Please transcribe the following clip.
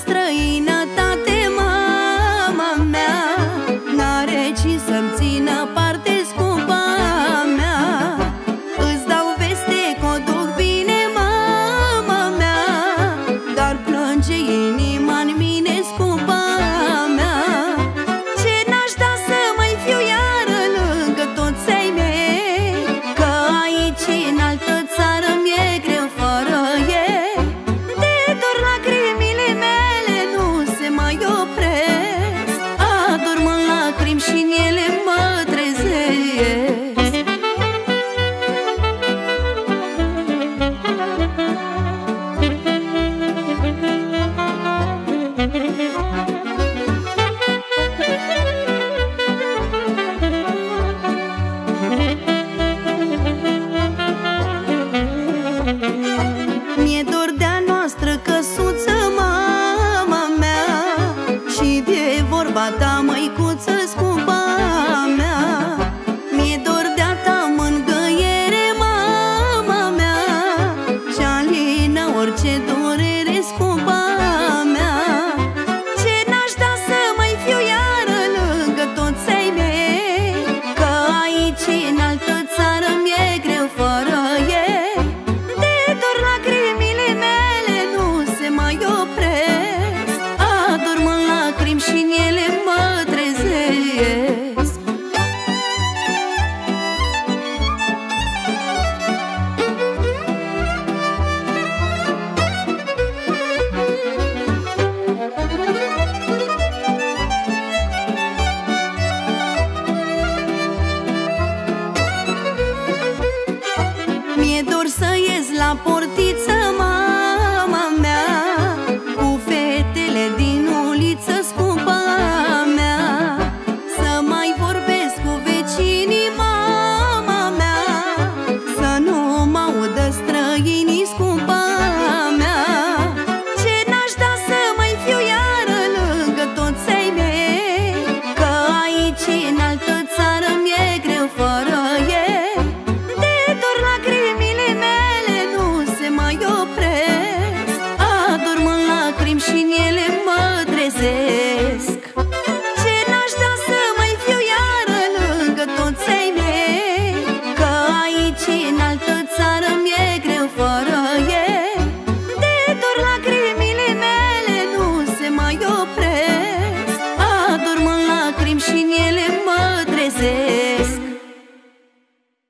străină 把大漠 țară mi-e digo